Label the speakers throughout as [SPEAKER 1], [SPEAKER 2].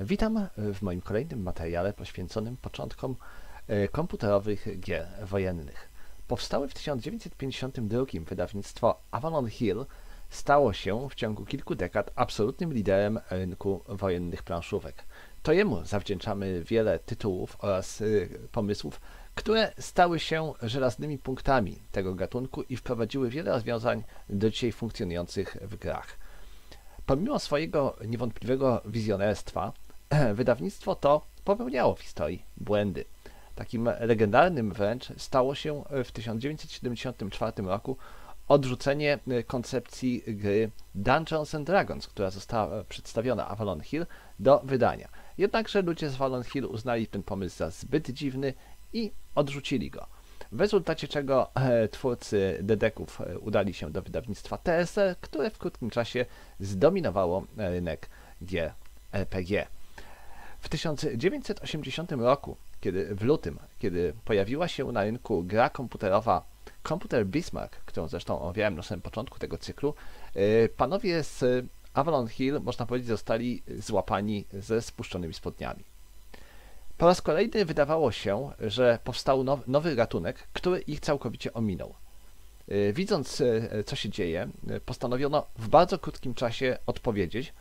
[SPEAKER 1] Witam w moim kolejnym materiale poświęconym początkom e, komputerowych gier wojennych. Powstałe w 1952 wydawnictwo Avalon Hill stało się w ciągu kilku dekad absolutnym liderem rynku wojennych planszówek. To jemu zawdzięczamy wiele tytułów oraz y, pomysłów, które stały się żelaznymi punktami tego gatunku i wprowadziły wiele rozwiązań do dzisiaj funkcjonujących w grach. Pomimo swojego niewątpliwego wizjonerstwa, wydawnictwo to popełniało w historii błędy. Takim legendarnym wręcz stało się w 1974 roku odrzucenie koncepcji gry Dungeons and Dragons, która została przedstawiona Avalon Hill do wydania. Jednakże ludzie z Avalon Hill uznali ten pomysł za zbyt dziwny i odrzucili go. W rezultacie czego e, twórcy Dedeków e, udali się do wydawnictwa TSR, które w krótkim czasie zdominowało rynek gier RPG. W 1980 roku, kiedy w lutym, kiedy pojawiła się na rynku gra komputerowa Computer Bismarck, którą zresztą omawiałem na samym początku tego cyklu, e, panowie z Avalon Hill, można powiedzieć, zostali złapani ze spuszczonymi spodniami. Po raz kolejny wydawało się, że powstał nowy gatunek, który ich całkowicie ominął. E, widząc, e, co się dzieje, postanowiono w bardzo krótkim czasie odpowiedzieć,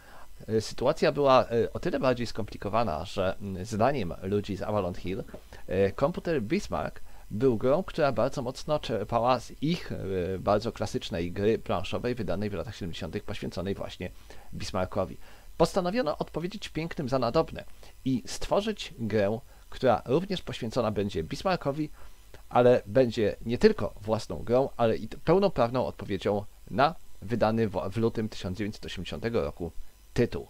[SPEAKER 1] sytuacja była e, o tyle bardziej skomplikowana, że zdaniem ludzi z Avalon Hill e, komputer Bismarck był grą, która bardzo mocno czerpała z ich bardzo klasycznej gry planszowej wydanej w latach 70. poświęconej właśnie Bismarckowi. Postanowiono odpowiedzieć pięknym za nadobne i stworzyć grę, która również poświęcona będzie Bismarckowi, ale będzie nie tylko własną grą, ale i pełnoprawną odpowiedzią na wydany w lutym 1980 roku tytuł.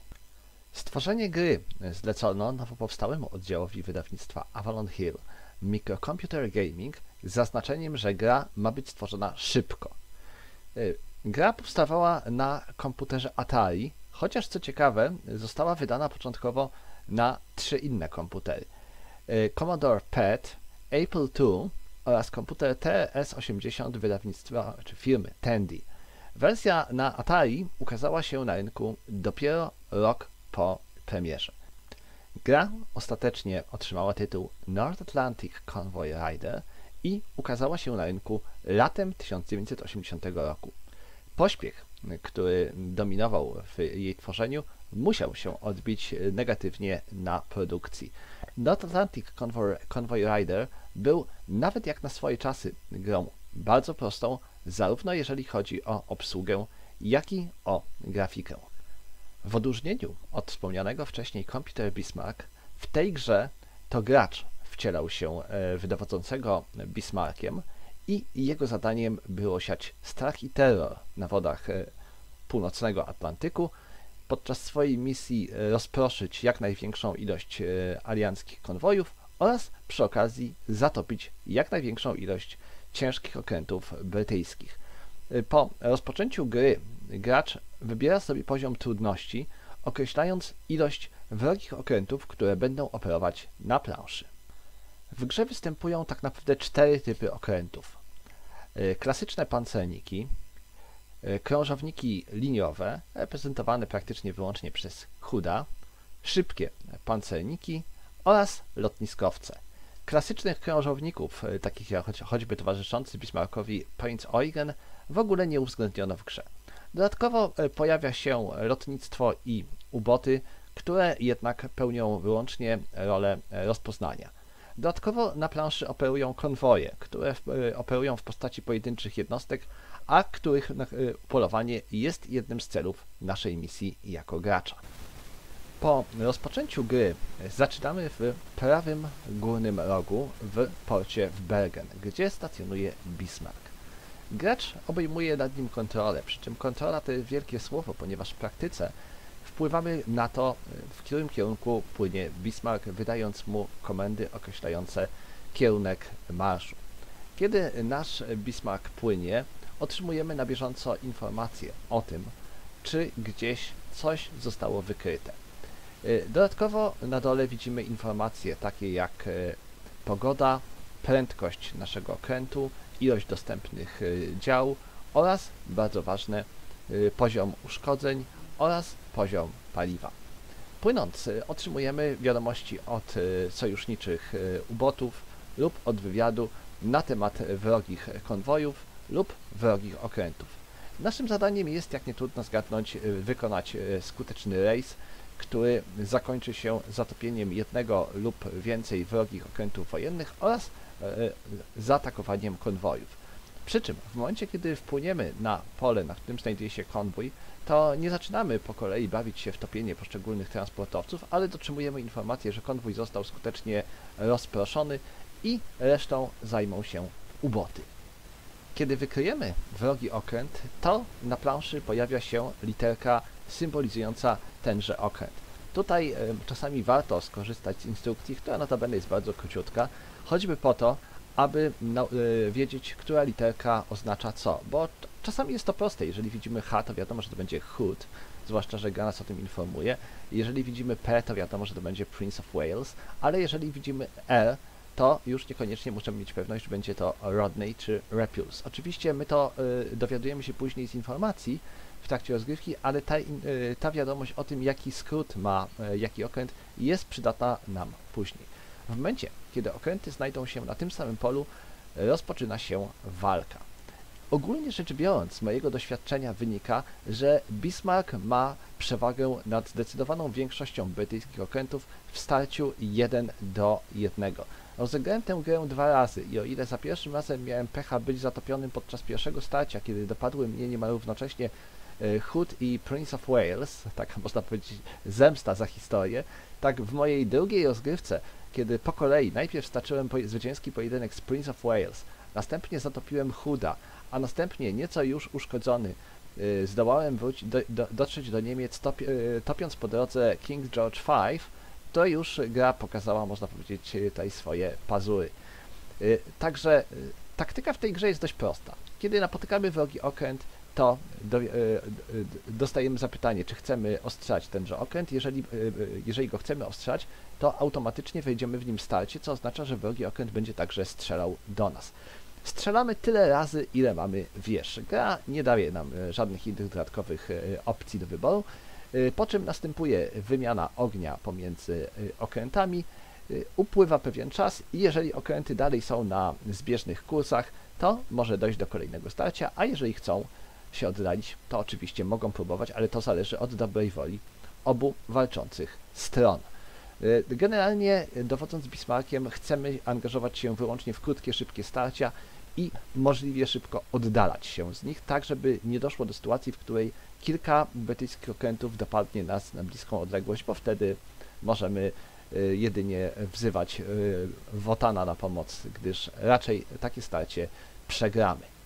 [SPEAKER 1] Stworzenie gry zlecono nowo powstałemu oddziałowi wydawnictwa Avalon Hill Microcomputer Gaming z zaznaczeniem, że gra ma być stworzona szybko. Y, gra powstawała na komputerze Atari, chociaż co ciekawe, została wydana początkowo na trzy inne komputery. Y, Commodore PET, Apple II oraz komputer TS-80 wydawnictwa czy firmy Tandy. Wersja na Atari ukazała się na rynku dopiero rok po premierze. Gra ostatecznie otrzymała tytuł North Atlantic Convoy Rider i ukazała się na rynku latem 1980 roku. Pośpiech, który dominował w jej tworzeniu, musiał się odbić negatywnie na produkcji. North Atlantic Convoy, Convoy Rider był nawet jak na swoje czasy grą bardzo prostą, zarówno jeżeli chodzi o obsługę, jak i o grafikę. W odróżnieniu od wspomnianego wcześniej Computer Bismarck, w tej grze to gracz wcielał się w dowodzącego Bismarckiem i jego zadaniem było siać strach i terror na wodach e, północnego Atlantyku, podczas swojej misji e, rozproszyć jak największą ilość e, alianckich konwojów oraz przy okazji zatopić jak największą ilość ciężkich okrętów brytyjskich. Y, po rozpoczęciu gry gracz wybiera sobie poziom trudności, określając ilość wrogich okrętów, które będą operować na planszy. W grze występują tak naprawdę cztery typy okrętów. Y, klasyczne pancerniki, y, krążowniki liniowe, reprezentowane praktycznie wyłącznie przez chuda, szybkie pancerniki oraz lotniskowce. Klasycznych krążowników, e, takich jak choćby towarzyszący Bismarckowi Prince Eugen, w ogóle nie uwzględniono w grze. Dodatkowo e, pojawia się lotnictwo i uboty, które jednak pełnią wyłącznie rolę e, rozpoznania. Dodatkowo na planszy operują konwoje, które operują w postaci pojedynczych jednostek, a których polowanie jest jednym z celów naszej misji jako gracza. Po rozpoczęciu gry zaczynamy w prawym górnym rogu w porcie w Bergen, gdzie stacjonuje Bismarck. Gracz obejmuje nad nim kontrolę, przy czym kontrola to wielkie słowo, ponieważ w praktyce wpływamy na to, w którym kierunku płynie Bismarck, wydając mu komendy określające kierunek marszu. Kiedy nasz Bismarck płynie, otrzymujemy na bieżąco informacje o tym, czy gdzieś coś zostało wykryte. Y, dodatkowo na dole widzimy informacje takie jak y, pogoda, prędkość naszego okrętu, ilość dostępnych y, dział oraz, bardzo ważne, poziom uszkodzeń oraz poziom paliwa. Płynąc, otrzymujemy wiadomości od sojuszniczych ubotów lub od wywiadu na temat wrogich konwojów lub wrogich okrętów. Naszym zadaniem jest, jak nie trudno zgadnąć, wykonać skuteczny rejs, który zakończy się zatopieniem jednego lub więcej wrogich okrętów wojennych oraz zaatakowaniem konwojów. Przy czym w momencie, kiedy wpłyniemy na pole, na którym znajduje się konwój, to nie zaczynamy po kolei bawić się w topienie poszczególnych transportowców, ale dotrzymujemy informację, że konwój został skutecznie rozproszony i resztą zajmą się uboty. Kiedy wykryjemy wrogi okręt, to na planszy pojawia się literka symbolizująca tenże okręt. Tutaj e, czasami warto skorzystać z instrukcji, która notabene jest bardzo króciutka, choćby po to, aby y, wiedzieć, która literka oznacza co, bo czasami jest to proste. Jeżeli widzimy H, to wiadomo, że to będzie hood, zwłaszcza, że gra nas o tym informuje. Jeżeli widzimy P, to wiadomo, że to będzie Prince of Wales, ale jeżeli widzimy R, to już niekoniecznie możemy mieć pewność, że będzie to Rodney czy Repulse. Oczywiście my to y, dowiadujemy się później z informacji w trakcie rozgrywki, ale ta, y, ta wiadomość o tym, jaki skrót ma y, jaki okręt, jest przydatna nam później. W momencie, kiedy okręty znajdą się na tym samym polu, rozpoczyna się walka. Ogólnie rzecz biorąc, z mojego doświadczenia wynika, że Bismarck ma przewagę nad zdecydowaną większością brytyjskich okrętów w starciu 1 do 1. Rozegrałem tę grę dwa razy i o ile za pierwszym razem miałem pecha być zatopionym podczas pierwszego starcia, kiedy dopadły mnie niemal równocześnie e, Hood i Prince of Wales, taka można powiedzieć zemsta za historię, tak w mojej drugiej rozgrywce kiedy po kolei najpierw staczyłem po, zwycięski pojedynek z Prince of Wales, następnie zatopiłem Huda, a następnie nieco już uszkodzony yy, zdołałem do, do, dotrzeć do Niemiec yy, topiąc po drodze King George V, to już gra pokazała, można powiedzieć, tutaj swoje pazury. Yy, także taktyka w tej grze jest dość prosta. Kiedy napotykamy wrogi okręt, to do, e, dostajemy zapytanie, czy chcemy ostrzać tenże okręt. Jeżeli, e, e, jeżeli go chcemy ostrzać, to automatycznie wejdziemy w nim starcie, co oznacza, że wrogi okręt będzie także strzelał do nas. Strzelamy tyle razy, ile mamy wież. Gra nie daje nam żadnych innych dodatkowych opcji do wyboru, po czym następuje wymiana ognia pomiędzy okrętami, upływa pewien czas i jeżeli okręty dalej są na zbieżnych kursach, to może dojść do kolejnego starcia, a jeżeli chcą, się oddalić, to oczywiście mogą próbować, ale to zależy od dobrej woli obu walczących stron. Y, generalnie, dowodząc Bismarckiem, chcemy angażować się wyłącznie w krótkie, szybkie starcia i możliwie szybko oddalać się z nich, tak żeby nie doszło do sytuacji, w której kilka brytyjskich okrętów dopadnie nas na bliską odległość, bo wtedy możemy y, jedynie wzywać y, Wotana na pomoc, gdyż raczej takie starcie przegramy.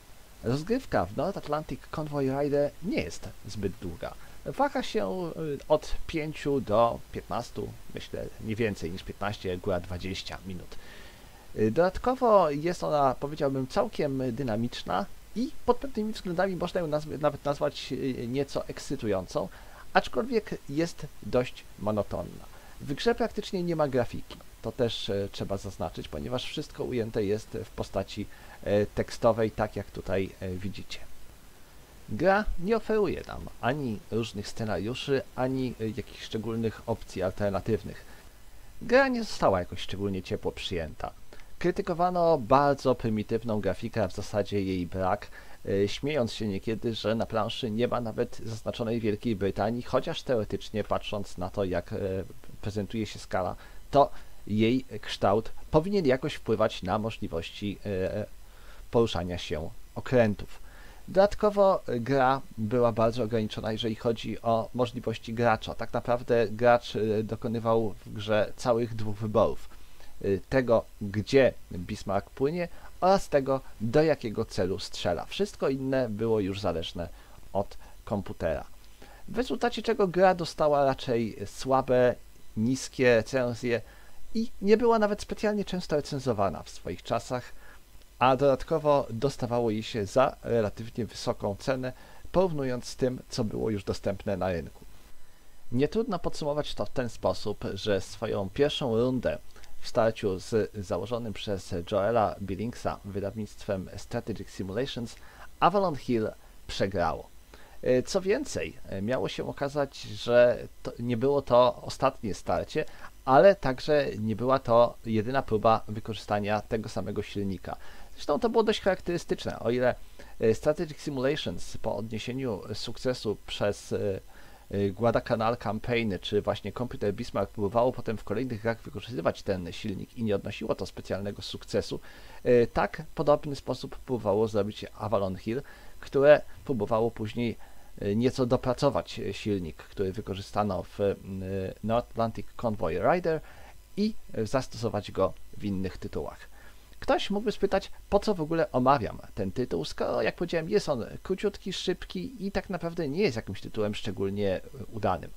[SPEAKER 1] Rozgrywka w North Atlantic Convoy Rider nie jest zbyt długa. Waha się y, od 5 do 15, myślę nie więcej niż 15, góra 20 minut. Y, dodatkowo jest ona, powiedziałbym, całkiem dynamiczna i pod pewnymi względami można ją nawet nazwać y, nieco ekscytującą, aczkolwiek jest dość monotonna. W grze praktycznie nie ma grafiki. To też e, trzeba zaznaczyć, ponieważ wszystko ujęte jest w postaci tekstowej, tak jak tutaj e, widzicie. Gra nie oferuje nam ani różnych scenariuszy, ani jakichś szczególnych opcji alternatywnych. Gra nie została jakoś szczególnie ciepło przyjęta. Krytykowano bardzo prymitywną grafikę, a w zasadzie jej brak, śmiejąc się niekiedy, że na planszy nie ma nawet zaznaczonej Wielkiej Brytanii, chociaż teoretycznie patrząc na to, jak prezentuje się skala, to jej kształt powinien jakoś wpływać na możliwości e, poruszania się okrętów. Dodatkowo gra była bardzo ograniczona, jeżeli chodzi o możliwości gracza. Tak naprawdę gracz e, dokonywał w grze całych dwóch wyborów. E, tego, gdzie Bismarck płynie oraz tego, do jakiego celu strzela. Wszystko inne było już zależne od komputera. W rezultacie czego gra dostała raczej słabe, niskie recenzje, i nie była nawet specjalnie często recenzowana w swoich czasach, a dodatkowo dostawało jej się za relatywnie wysoką cenę, porównując z tym, co było już dostępne na rynku. Nie trudno podsumować to w ten sposób, że swoją pierwszą rundę w starciu z założonym przez Joela Billingsa wydawnictwem Strategic Simulations Avalon Hill przegrało. E, Co więcej, e, miało się okazać, że nie było to ostatnie starcie, ale także nie była to jedyna próba wykorzystania tego samego silnika. Zresztą to było dość charakterystyczne, o ile e, Strategic Simulations po odniesieniu sukcesu przez e, e, Guadalcanal Campaign czy właśnie Computer Bismarck próbowało potem w kolejnych grach wykorzystywać ten silnik i nie odnosiło to specjalnego sukcesu, tak podobny sposób próbowało zrobić Avalon Hill, które próbowało później nieco dopracować silnik, który wykorzystano w North Atlantic Convoy Rider i zastosować go w innych tytułach. Ktoś mógłby spytać, po co w ogóle omawiam ten tytuł, skoro, jak powiedziałem, jest on króciutki, szybki i tak naprawdę nie jest jakimś tytułem szczególnie e, udanym.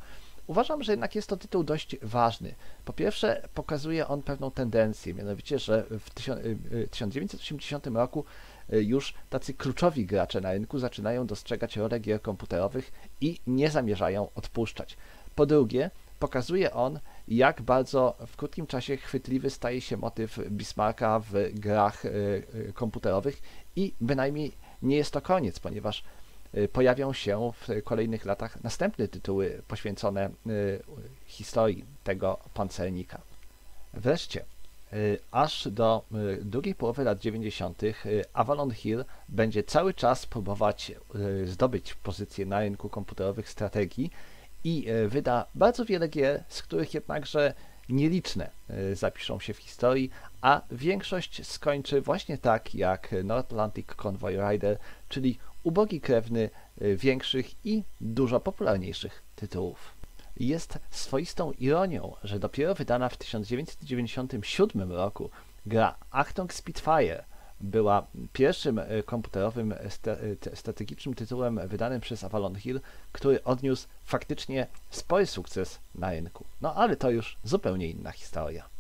[SPEAKER 1] Uważam, że jednak jest to tytuł dość ważny. Po pierwsze, pokazuje on pewną tendencję, mianowicie, że w tysio- y, y, 1980 roku już tacy kluczowi gracze na rynku zaczynają dostrzegać rolę gier komputerowych i nie zamierzają odpuszczać. Po drugie, pokazuje on, jak bardzo w krótkim czasie chwytliwy staje się motyw Bismarcka w grach y, y, komputerowych i bynajmniej nie jest to koniec, ponieważ y, pojawią się w kolejnych latach następne tytuły poświęcone historii tego pancernika. Wreszcie, aż do drugiej połowy lat 90. y, Avalon Hill będzie cały czas próbować zdobyć pozycję na rynku komputerowych strategii i y, wyda bardzo wiele gier, z których jednakże nieliczne y, zapiszą się w historii, a większość skończy właśnie tak jak North Atlantic Convoy Rider, czyli ubogi krewny y, większych i dużo popularniejszych tytułów. Jest swoistą ironią, że dopiero wydana w 1997 roku gra Achtung Spitfire była pierwszym e, komputerowym e, e, te- strategicznym tytułem wydanym przez Avalon Hill, który odniósł faktycznie spory sukces na rynku. No ale to już zupełnie inna historia.